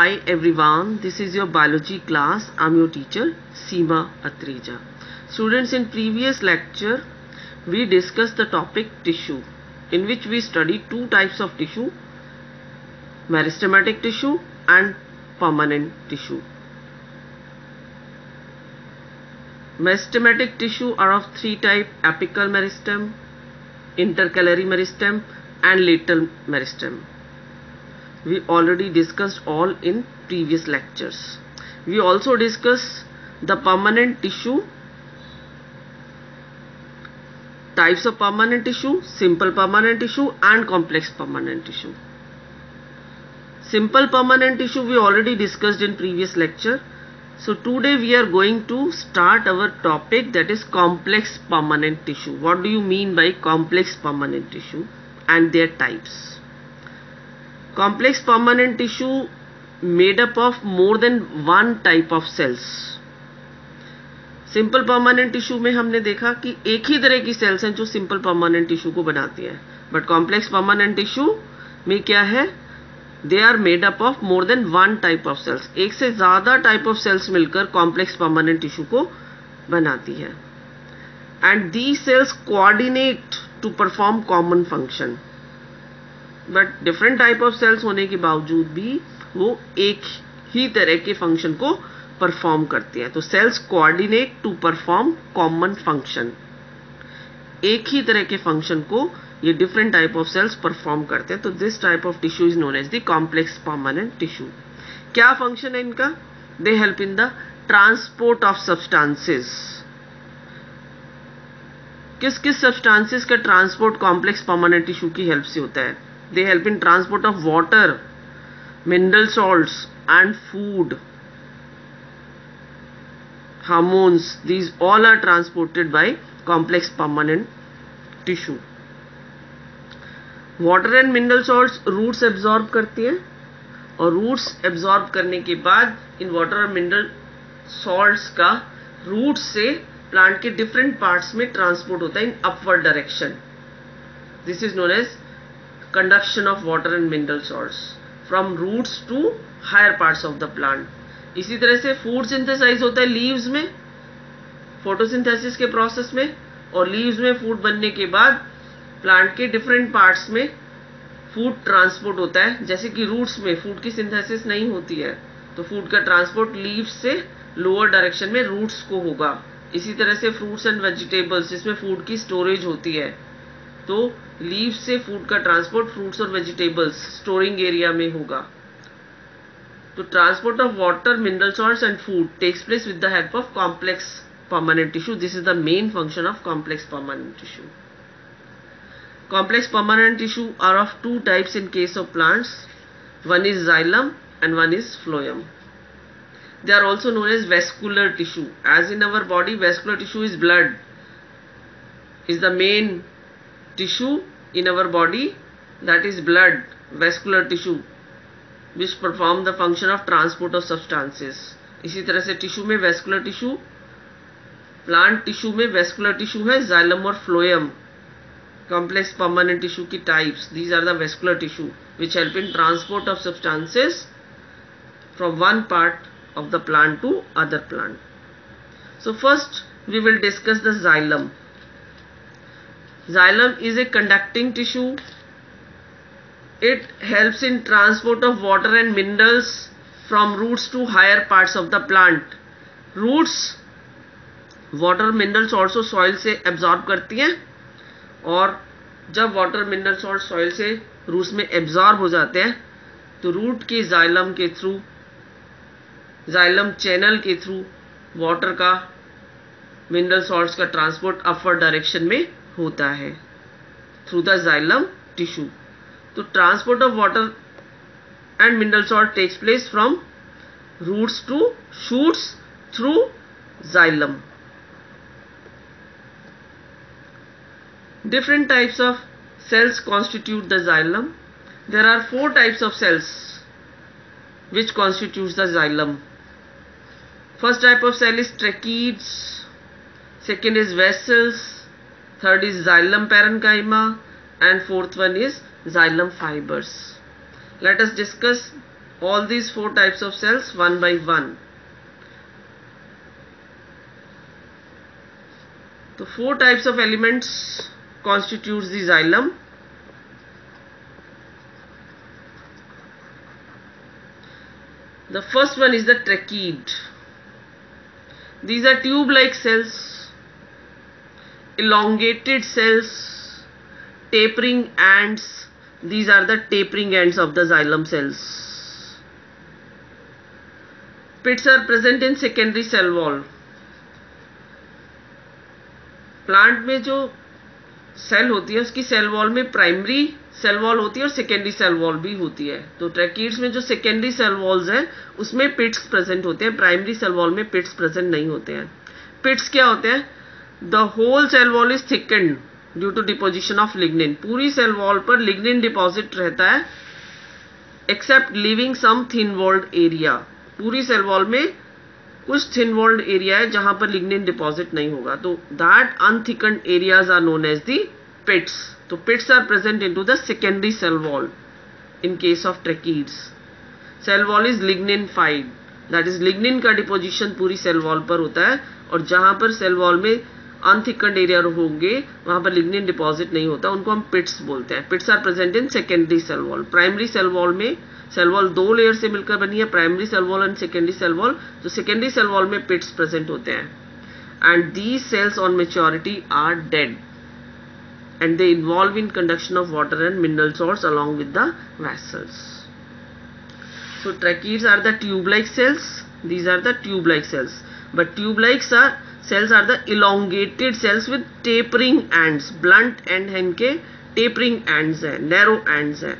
Hi everyone, this is your biology class. I'm your teacher Seema Atreja. Students, in previous lecture we discussed the topic tissue in which we studied two types of tissue meristematic tissue and permanent tissue. Meristematic tissue are of three type apical meristem, intercalary meristem and lateral meristem we already discussed all in previous lectures. We also discussed the permanent tissue, types of permanent tissue, simple permanent tissue and complex permanent tissue. Simple permanent tissue we already discussed in previous lecture. So today we are going to start our topic that is complex permanent tissue. What do you mean by complex permanent tissue and their types? Complex permanent tissue made up of more than one type of cells. Simple permanent tissue में हमने देखा कि एक ही तरह की cells हैं जो सिंपल परमानेंट टिश्यू को बनाती हैं। बट कॉम्प्लेक्स परमानेंट टिश्यू में क्या है? They are made up of more than one type of cells एक से ज़्यादा टाइप ऑफ़ सेल्स मिलकर कॉम्प्लेक्स परमानेंट टिश्यू को बनाती है। And the cells coordinate to perform common function but different type of cells होने के बावजूद भी वो एक ही तरह के फ़ंक्शन को परफॉर्म करते हैं। तो cells coordinate to perform common function एक ही तरह के फ़ंक्शन को ये different type of cells perform करते हैं। तो this type of tissue is known as the complex permanent tissue क्या फ़ंक्शन है इनका? They help in the transport of substances किस किस सब्सटेंसेस का ट्रांसपोर्ट कॉम्प्लेक्स परमानेंट टिश्यू की हेल्प से होता है? They help in transport of water, mineral salts, and food. Hormones, these all are transported by complex permanent tissue. Water and mineral salts roots absorb करती हैं, और roots absorb करने के बाद इन वाटर और मिनरल सॉल्ट्स का रूट्स से प्लांट के डिफरेंट पार्ट्स में ट्रांसपोर्ट होता है in upward direction this is known as conduction of water and mineral salts from roots to higher parts of the plant. इसी तरह से फ़ूड सिंथेसाइज होता है लीव्स में फोटोसिंथेसिस के प्रोसेस में, और लीव्स में फ़ूड बनने के बाद प्लांट के डिफरेंट पार्ट्स में फ़ूड ट्रांसपोर्ट होता है। जैसे कि रूट्स में फ़ूड की सिंथेसिस नहीं होती है तो फ़ूड का ट्रांसपोर्ट लीव्स से लोअर डायरेक्शन में रूट्स को होगा। इसी तरह से फ्रूट्स एंड वेजिटेबल्स जिसमें फ़ूड की स्टोरेज होती है। तो लीव से फ़ूड का ट्रांसपोर्ट फ्रूट्स और वेजिटेबल्स स्टोरिंग एरिया में होगा। तो transport of water mineral salt and food takes place with the help of complex permanent tissue this is the main function of complex permanent tissue complex permanent tissue are of two types in case of plants one is xylem and one is phloem they are also known as vascular tissue as in our body vascular tissue is blood is the main tissue in our body that is blood vascular tissue which perform the function of transport of substances. इसी तरह से tissue में vascular tissue plant tissue में vascular tissue है xylem और phloem complex permanent tissue की types these are the vascular tissue which help in transport of substances from one part of the plant to other plant so first we will discuss the xylem Xylem is a conducting tissue. It helps in transport of water and minerals from roots to higher parts of the plant. Roots water minerals also soil से absorb करती हैं और जब water mineral salt soil से roots में absorb हो जाते हैं तो रूट के जाइलम के थ्रू जाइलम चैनल के थ्रू वाटर का मिनरल सॉल्ट्स का ट्रांसपोर्ट अपवर्ड डायरेक्शन में होता है। थ्रू द जाइलम टिश्यू तो transport of water and mineral salt takes place from roots to shoots through xylem different types of cells constitute the xylem there are four types of cells which constitute the xylem first type of cell is tracheids second is vessels third is xylem parenchyma and fourth one is xylem fibers let us discuss all these four types of cells one by one. The four types of elements constitutes the xylem. The first one is the tracheid. These are tube-like cells, elongated cells, tapering ends. These are the tapering ends of the xylem cells. Pits are present in secondary cell wall. Plant में जो cell होती है उसकी cell wall में primary cell wall होती है और secondary cell wall भी होती है तो ट्रैकीड्स में जो सेकेंडरी सेल वॉल्स हैं उसमें पिट्स प्रेजेंट होते हैं प्राइमरी सेल वॉल में पिट्स प्रेजेंट नहीं होते हैं पिट्स क्या होते हैं the whole cell wall is thickened due to deposition of lignin पूरी सेल वॉल पर लिग्निन डिपॉजिट रहता है except living some thin walled area पूरी सेल वॉल में कुछ थिन वॉल्ड एरिया है जहाँ पर लिग्निन डिपॉजिट नहीं होगा। तो that unthickened areas are known as the pits तो pits are present in to the secondary cell wall in case of tracheids cell wall is lignified that is lignin का deposition पूरी cell wall पर होता है और जहाँ पर cell wall में अनथिकंड एरिया होंगे, वहाँ पर लिग्निन डिपॉजिट नहीं होता, उनको हम पिट्स बोलते हैं। Pits are present in secondary cell wall. Primary cell wall में सेल वॉल दो लेयर से मिलकर बनी है, primary cell wall and secondary cell wall. तो सेकेंडरी सेल वॉल में पिट्स प्रेजेंट होते हैं। And these cells on maturity are dead and they involve in conduction of water and mineral salts along with the vessels. So tracheids are the tube like cells. These are the tube like cells. But tube like are cells are the elongated cells with tapering and blunt end है इनके tapering ends हैं narrow ends हैं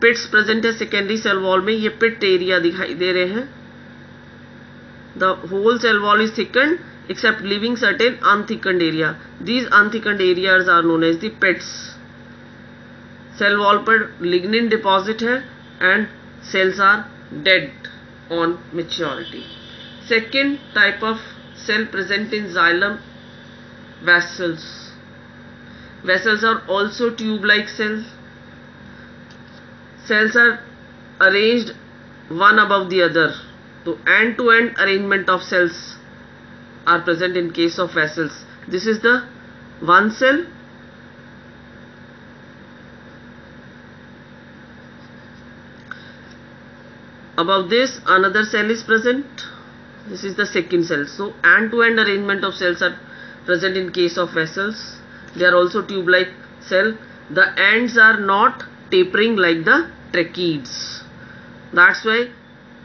pits present है secondary cell wall में ये pit area दिखाई दे रहे हैं. The whole cell wall is thickened except living certain unthickened area these unthickened areas are known as pits cell wall पर लिग्निन डिपॉजिट है and cells are dead on maturity second type of cell present in xylem vessels. Vessels are also tube-like cells. Cells are arranged one above the other. So end-to-end arrangement of cells are present in case of vessels. This is the one cell. Above this another cell is present. This is the second cell. So end-to-end arrangement of cells are present in case of vessels. They are also tube-like cell. The ends are not tapering like the tracheids. That's why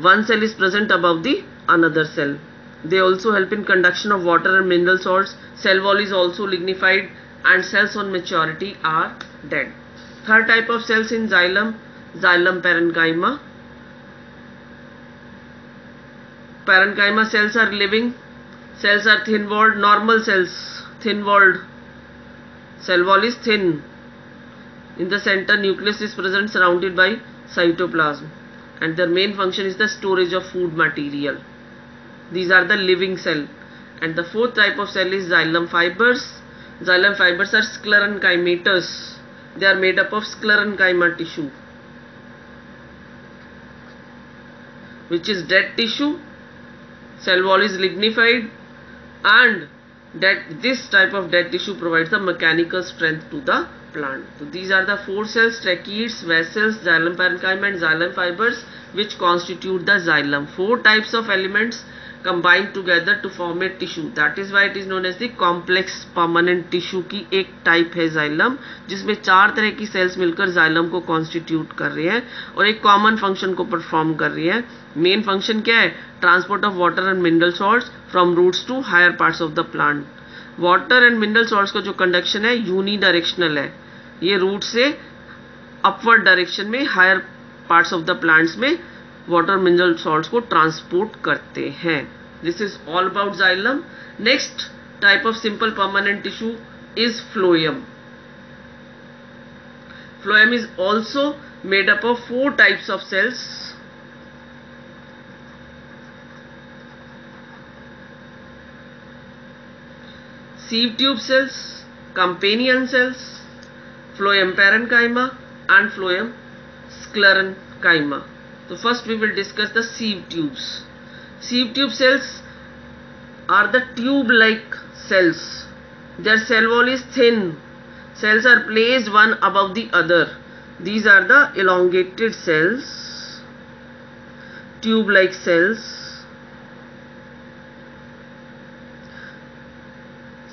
one cell is present above the another cell. They also help in conduction of water and mineral salts. Cell wall is also lignified and cells on maturity are dead. Third type of cells in xylem, xylem parenchyma. Parenchyma cells are living. Cells are thin walled, normal cells, thin walled. Cell wall is thin. In the center, nucleus is present surrounded by cytoplasm and their main function is the storage of food material. These are the living cell. And the fourth type of cell is xylem fibers. Xylem fibers are sclerenchymatous. They are made up of sclerenchyma tissue, which is dead tissue. Cell wall is lignified, and that this type of dead tissue provides the mechanical strength to the plant. So these are the four cells: tracheids, vessels, xylem parenchyma, and xylem fibers, which constitute the xylem. Four types of elements combined together to form a tissue. That is why it is known as the complex permanent tissue की एक type है xylem जिसमें चार तरह की cells मिलकर xylem को constitute कर रही हैं और एक कॉमन फ़ंक्शन को परफॉर्म कर रही है। मेन फ़ंक्शन क्या है? Transport of water and mineral salts from roots to higher parts of the plant water and mineral salts का जो कंडक्शन है यूनी डायरेक्शनल है। ये रूट से अपवर्ड डायरेक्शन में higher parts of the plants में वाटर मिनरल सॉल्ट को transport करते हैं. This is all about xylem next type of simple permanent tissue is phloem phloem is also made up of four types of cells sieve tube cells, companion cells, phloem parenchyma and phloem sclerenchyma. So first we will discuss the sieve tubes. Sieve tube cells are the tube-like cells. Their cell wall is thin. Cells are placed one above the other. These are the elongated cells, tube-like cells.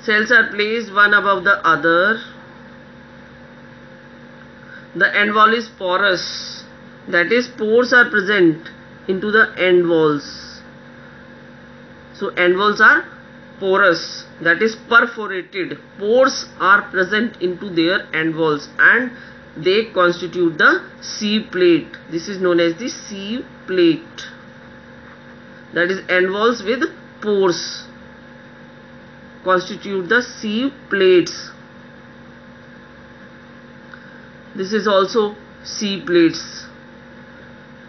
Cells are placed one above the other. The end wall is porous that is pores are present into the end walls. So end walls are porous. That is perforated. Pores are present into their end walls and they constitute the sieve plate. This is known as the sieve plate. That is end walls with pores constitute the sieve plates. This is also sieve plates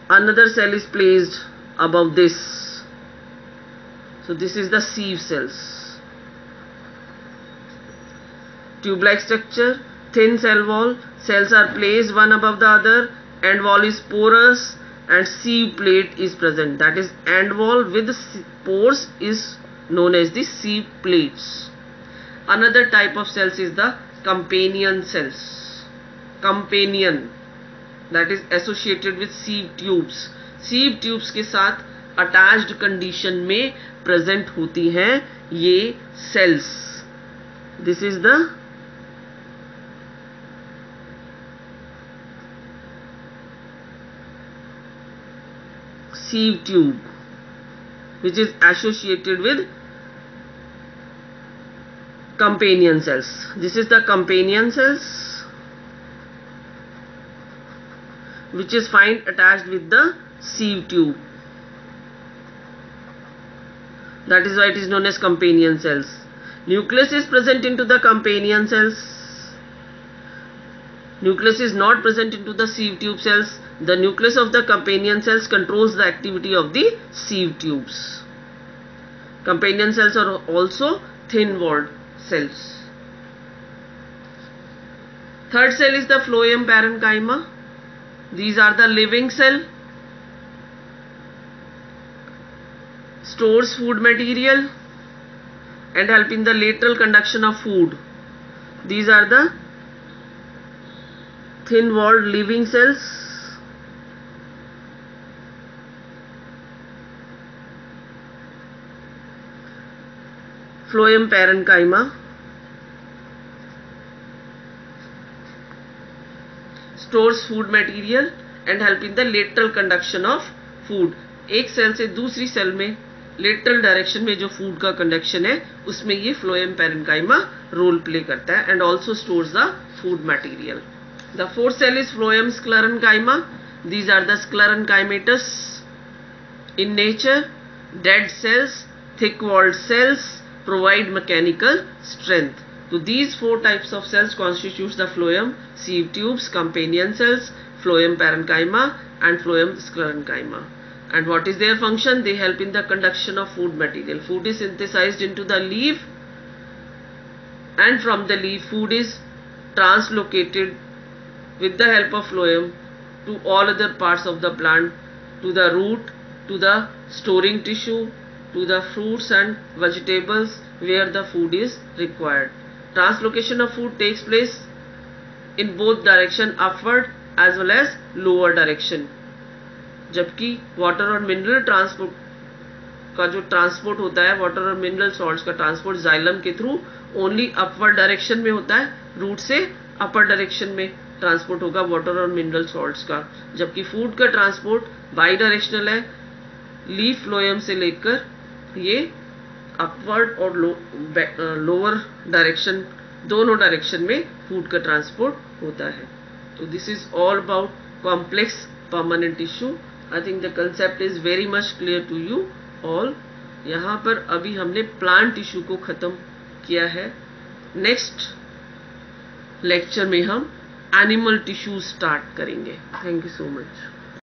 another cell is placed above this. So this is the sieve cells. Tube-like structure thin cell wall. Cells are placed one above the other. End wall is porous and sieve plate is present. That is end wall with pores is known as the sieve plates. Another type of cells is the companion cells. Companion that is associated with sieve tubes sieve tubes के साथ attached condition में present होती है ये cells this is the sieve tube which is associated with companion cells this is the companion cells which is find attached with the sieve tube. That is why it is known as companion cells. Nucleus is present into the companion cells. Nucleus is not present into the sieve tube cells. The nucleus of the companion cells controls the activity of the sieve tubes. Companion cells are also thin-walled cells. Third cell is the phloem parenchyma. These are the living cell. Stores food material and help in the lateral conduction of food. These are the thin walled living cells. Phloem parenchyma stores food material and help in the lateral conduction of food एक cell से दूसरी cell में lateral direction में जो food का conduction है, उसमें ये फ्लोएम पेरेंकाइमा रोल प्ले करता है and also stores the food material the fourth cell is phloem sclerenchyma these are the sclerenchymatous in nature dead cells thick walled cells provide mechanical strength So these four types of cells constitutes the phloem, sieve tubes, companion cells, phloem parenchyma and phloem sclerenchyma. And what is their function? They help in the conduction of food material. Food is synthesized into the leaf and from the leaf food is translocated with the help of phloem to all other parts of the plant, to the root, to the storing tissue, to the fruits and vegetables where the food is required. Translocation of food takes place in both direction, upward as well as lower direction. जबकि water और mineral transport का जो transport होता है water और mineral salts का transport xylem के through only upward direction में होता है रूट से अपर डायरेक्शन में ट्रांसपोर्ट होगा वाटर और मिनरल सॉल्ट्स का जबकि फ़ूड का ट्रांसपोर्ट बाई डायरेक्शनल है लीफ फ्लोएम से लेकर ये अपवर्ड और लोअर डायरेक्शन दोनों डायरेक्शन में फ़ूड का ट्रांसपोर्ट होता है। तो this is all about complex permanent tissue I think the concept is very much clear to you all यहाँ पर अभी हमने प्लांट टिश्यू को खत्म किया है। नेक्स्ट लेक्चर में हम एनिमल टिश्यू स्टार्ट करेंगे। Thank you so much